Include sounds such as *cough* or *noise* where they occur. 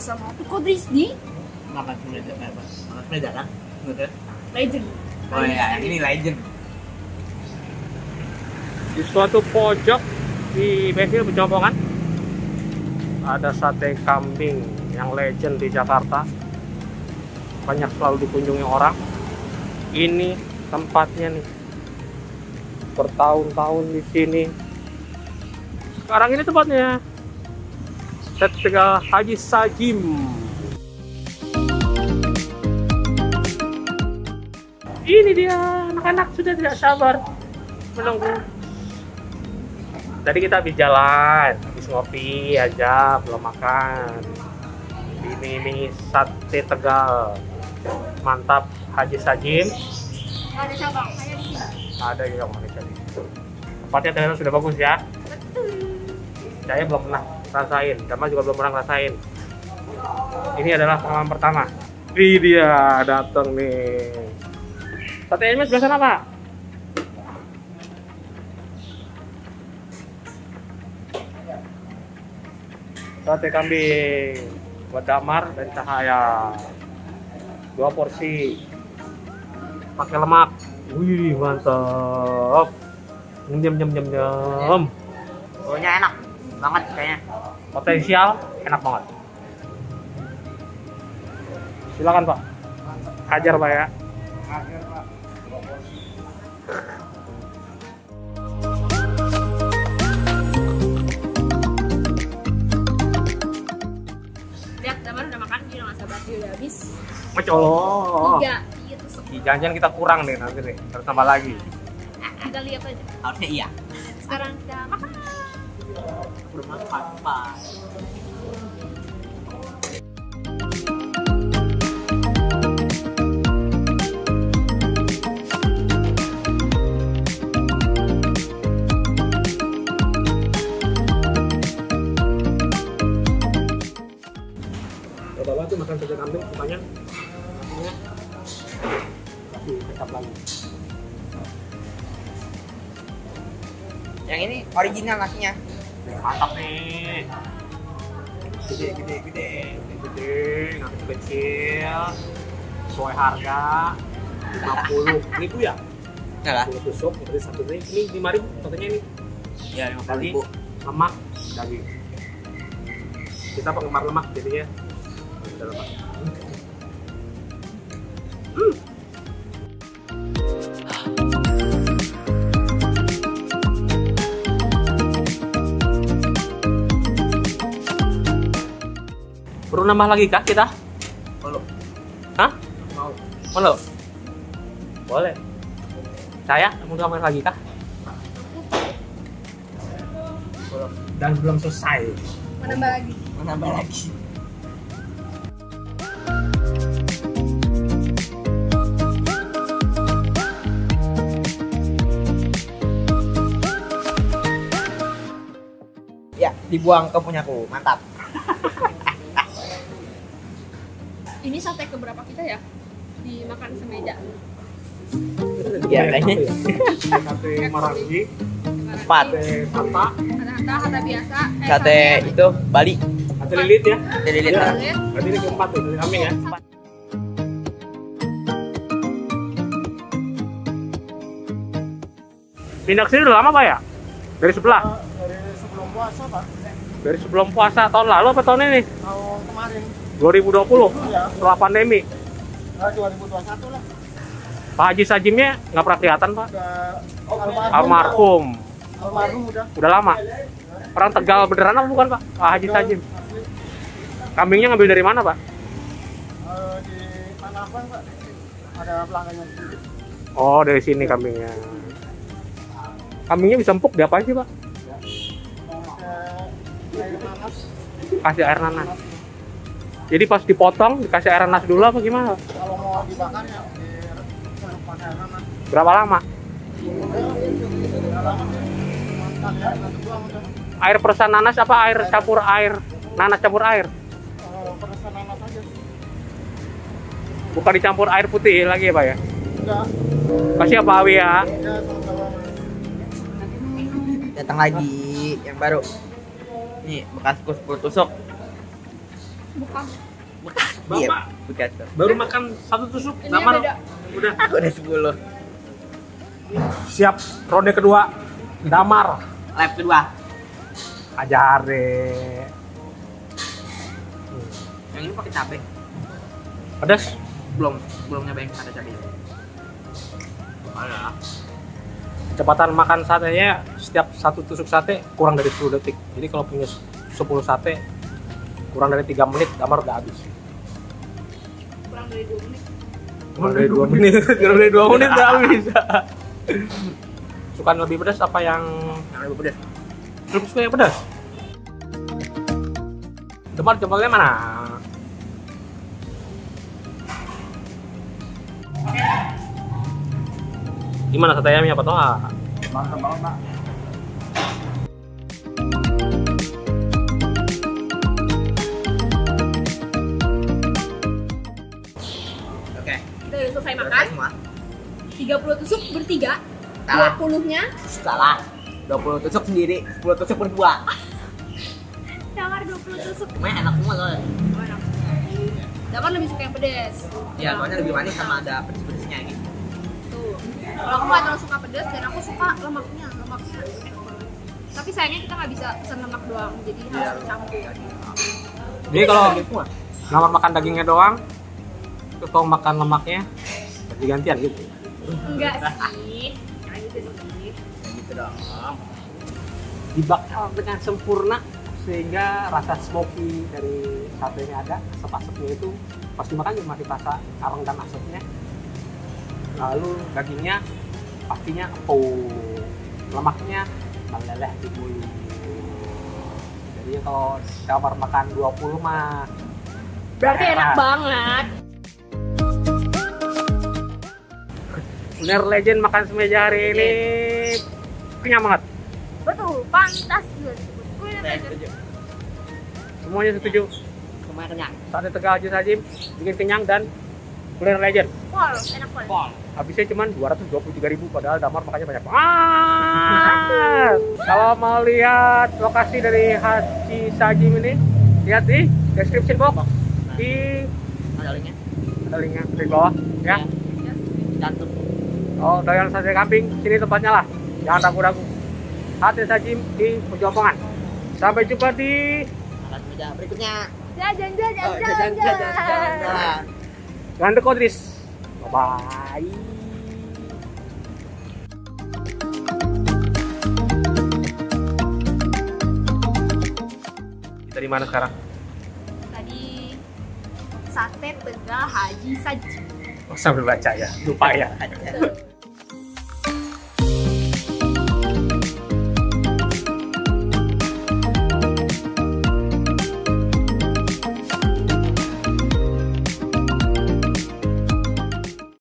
bersama Iko Disney makan sepeda eh, apa? Makan kan? Betul. Legend. Oh iya, yang ini legend. Di suatu pojok di Besil Pejompongan ada sate kambing yang legend di Jakarta. Banyak selalu dikunjungi orang. Ini tempatnya nih. Bertahun-tahun di sini. Sekarang ini tempatnya. Set Tegal Haji Sajim. Ini dia, anak-anak sudah tidak sabar menunggu. Tadi kita habis jalan, habis ngopi aja, belum makan. Ini ini sate Tegal, mantap Haji Sajim. Ada cabang, hanya di sini. Ada juga mau. Tempatnya ternyata sudah bagus ya. Saya belum pernah rasain, Dama juga belum pernah rasain. Ini adalah pengalaman pertama. Ini dia datang nih. Sate ini sebelah sana pak. Sate kambing buat damar dan cahaya. Dua porsi. Pakai lemak. Wih mantap. Nyem nyem nyem nyem. Pokoknya enak banget kayaknya. Potensial enak banget. Silakan pak. Hajar pak ya. Lihat, Damar udah makan, dia udah nggak sabar, dia udah habis. Macolok. Tiga, iya Jangan-jangan kita kurang nih nanti nih. Harus tambah lagi. Kita lihat aja. Harusnya iya. Sekarang kita makan. Bermanfaat, tuh makan kambing kecap lagi. Yang ini original nasinya. Mantap nih. Gede, gede, gede. Gede, nggak kecil. Sesuai harga. 50 ribu ya? Enggak lah. 50 tusuk, berarti satu ini. Ini 5 ribu, satunya ini. Ya, lima Tadi ribu. lemak, daging. Kita penggemar lemak jadinya. Ada lemak. Perlu nambah lagi kah kita? Kalau Hah? mau Mau Boleh. Saya mau nambah lagi kah? Dan belum selesai. Menambah lagi. menambah lagi. Ya, dibuang ke punyaku. Mantap. *laughs* Ini sate keberapa kita ya? Dimakan semeja. Iya, kayaknya. Sate marangi, Empat. sate Ada hata, hata biasa. Eh, Sate itu Bali. sate lilit ya. Iya. lilit. Berarti ini keempat tuh dari kambing ya. Pindah ke sini udah lama pak ya? Dari sebelah? dari sebelum puasa pak Dari sebelum puasa tahun lalu apa tahun ini? tahun kemarin 2020 ya setelah pandemi. nah, 2021 lah Pak Haji Sajimnya nggak pernah kelihatan pak? udah Almarhum. almarhum udah Udah lama. Orang Tegal beneran apa bukan pak? Pak Haji Sajim. Kambingnya ngambil dari mana pak? Eh, di Abang pak ada pelanggannya sendiri Oh dari sini kambingnya. Kambingnya bisa empuk diapain sih pak? air Kasih air nanas. Jadi pas dipotong dikasih air nanas dulu apa gimana? kalau mau dibakar ya di pakai air panas Berapa lama? ya Air peresan nanas apa air campur air? Nanas campur air? Peresan nanas aja Bukan dicampur air putih lagi ya pak ya? udah Kasih apa awi ya? ya sama-sama Datang lagi yang baru. Nih bekas kus tusuk. Bukan. Iya, Bapak bekas tuh. baru makan satu tusuk, Ini damar beda. udah Aku udah 10. siap ronde kedua. Damar Lap kedua. ajar deh. Yang ini pakai cabai. Pedas. Belum, belum nyobain ada cabai. Ada. Kecepatan makan satenya setiap satu tusuk sate kurang dari 10 detik. Jadi kalau punya 10 sate kurang dari 3 menit damar udah habis. Kurang dari 2 menit. Kurang dari 2 menit, *laughs* kurang dari 2 menit udah habis. *laughs* Suka yang lebih pedas apa yang Yang lebih pedas. lebih suka yang pedas? Demar jempolnya mana? Gimana sate ayamnya Pak Toha? Mantap banget, Pak. 30 tusuk bertiga. Salah. 20-nya Salah. 20 tusuk sendiri, 10 tusuk berdua. *laughs* Damar 20 tusuk. Cuma enak semua loh. Oh, enak. Damar lebih suka yang pedas. Iya, soalnya lebih manis sama ada pedes-pedesnya gitu. Tuh. Kalau aku nggak terlalu suka pedas dan aku suka lemaknya, lemaknya enak banget. Tapi sayangnya kita nggak bisa pesen lemak doang, jadi harus campur. Jadi kalau. Ngamar makan dagingnya doang, terus kalau makan lemaknya ganti-gantian gitu. Enggak sih. Kayak gitu sih. Gitu dong. Dibakar dengan sempurna sehingga rasa smoky dari satenya ada, asap-asapnya itu pas dimakan juga masih terasa arang dan asapnya. Lalu dagingnya pastinya empuk, lemaknya meleleh diguyur. Jadi kalau kamar makan 20 mah Berarti enak Enak. banget. Bener legend makan semeja hari ini kenyang banget. Betul, pantas juga disebut kuliner legend. Semuanya setuju. Semuanya kenyang. Sate Tegal Haji Sajim bikin kenyang dan kuliner legend. Pol, enak pol. Pol. Habisnya cuma 223.000 padahal Damar makanya banyak banget. Kalau mau lihat lokasi dari Haji Sajim ini, lihat di description box di Ada linknya? ada linknya di bawah ya. Cantum. Oh, doyan sate kambing, sini tempatnya lah. Jangan ragu-ragu. Hati Sajim di Pejompongan. Sampai jumpa di berikutnya. Jajan, jajan, Oh, jajan, jajan, jajan, jajan. Grande Kodris. Bye-bye. Kita di mana sekarang? Tadi sate Tegal Haji Saji. Oh, sambil baca ya, lupa ya.